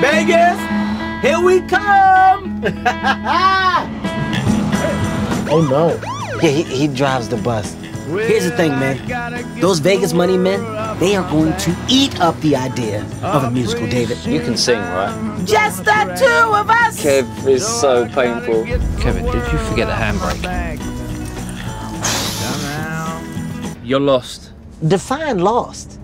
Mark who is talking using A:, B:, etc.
A: Vegas, here we come!
B: Oh no.
A: Yeah, he, he drives the bus. Here's the thing, man. Those Vegas money men, they are going to eat up the idea of a musical, David.
C: You can sing, right?
A: Just the two of us!
C: Kev is so painful.
D: Kevin, did you forget the handbrake? You're lost.
A: Define lost.